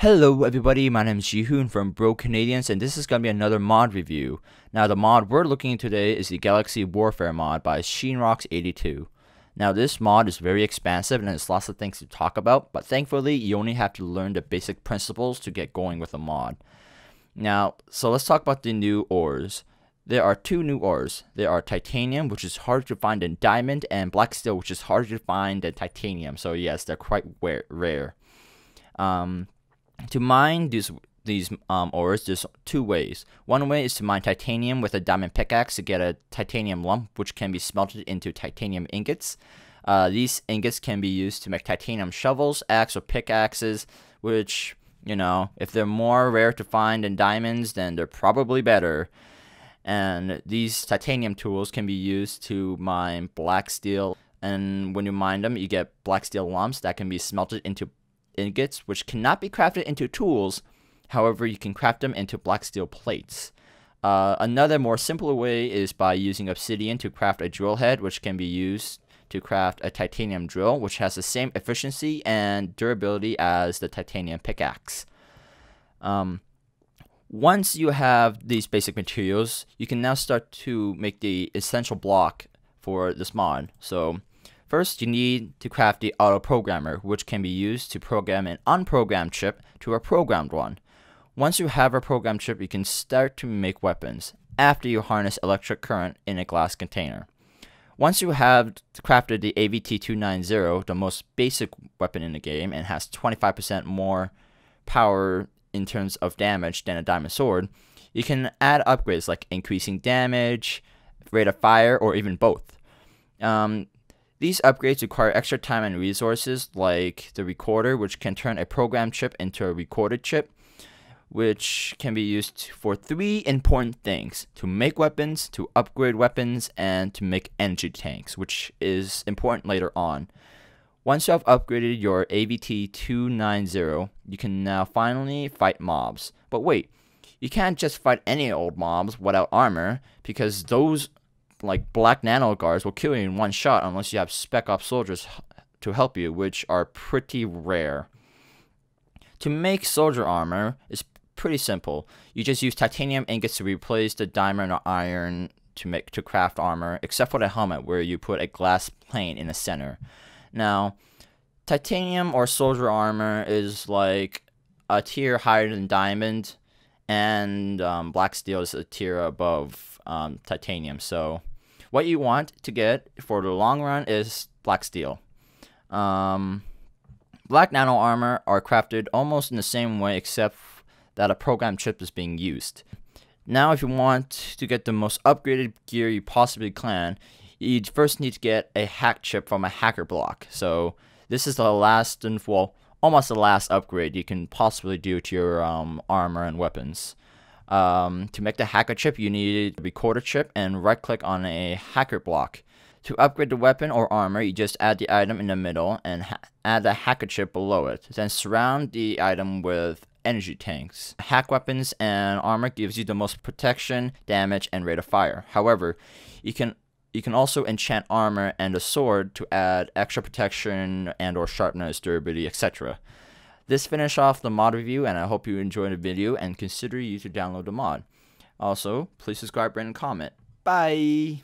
Hello everybody, my name is Jihoon from Bro Canadians and this is going to be another mod review. Now the mod we're looking at today is the Galaxy Warfare mod by Sheenrocks82. Now this mod is very expansive and there's lots of things to talk about, but thankfully you only have to learn the basic principles to get going with a mod. Now, so let's talk about the new ores. There are two new ores. There are titanium, which is harder to find than diamond, and black steel, which is harder to find than titanium. So yes, they're quite rare. Um, to mine these these um, ores, there's two ways. One way is to mine titanium with a diamond pickaxe to get a titanium lump, which can be smelted into titanium ingots. Uh, these ingots can be used to make titanium shovels, axe, or pickaxes, which, you know, if they're more rare to find than diamonds, then they're probably better. And these titanium tools can be used to mine black steel, and when you mine them, you get black steel lumps that can be smelted into ingots, which cannot be crafted into tools. However, you can craft them into black steel plates. Uh, another more simpler way is by using obsidian to craft a drill head, which can be used to craft a titanium drill, which has the same efficiency and durability as the titanium pickaxe. Um, once you have these basic materials, you can now start to make the essential block for this mod. So First, you need to craft the auto programmer, which can be used to program an unprogrammed chip to a programmed one. Once you have a programmed chip, you can start to make weapons after you harness electric current in a glass container. Once you have crafted the AVT-290, the most basic weapon in the game, and has 25% more power in terms of damage than a diamond sword, you can add upgrades like increasing damage, rate of fire, or even both. Um, these upgrades require extra time and resources like the recorder, which can turn a program chip into a recorded chip, which can be used for three important things to make weapons, to upgrade weapons, and to make energy tanks, which is important later on. Once you have upgraded your AVT 290, you can now finally fight mobs. But wait, you can't just fight any old mobs without armor, because those like black nano guards will kill you in one shot unless you have spec ops soldiers to help you, which are pretty rare. To make soldier armor is pretty simple. You just use titanium ingots to replace the diamond or iron to make to craft armor, except for the helmet where you put a glass plane in the center. Now, titanium or soldier armor is like a tier higher than diamond, and um, black steel is a tier above um, titanium. So what you want to get for the long run is black steel. Um, black nano armor are crafted almost in the same way except that a program chip is being used. Now if you want to get the most upgraded gear you possibly can, you first need to get a hack chip from a hacker block. So this is the last and well, almost the last upgrade you can possibly do to your um, armor and weapons. Um, to make the hacker chip, you need a recorder chip and right click on a hacker block. To upgrade the weapon or armor, you just add the item in the middle and add the hacker chip below it. Then surround the item with energy tanks. Hack weapons and armor gives you the most protection, damage, and rate of fire. However, you can you can also enchant armor and a sword to add extra protection and or sharpness, durability, etc. This finish off the mod review, and I hope you enjoyed the video and consider you to download the mod. Also, please subscribe, rate, and comment. Bye!